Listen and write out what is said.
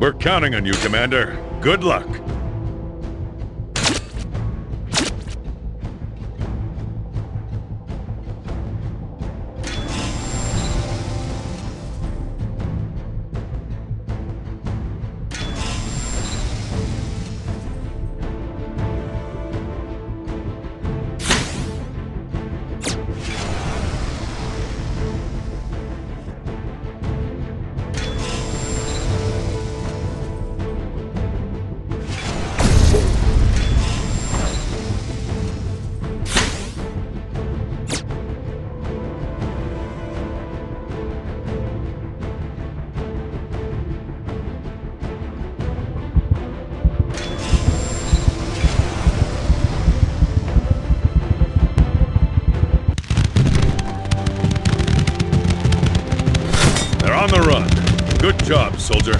We're counting on you, Commander. Good luck. on the run. Good job, soldier.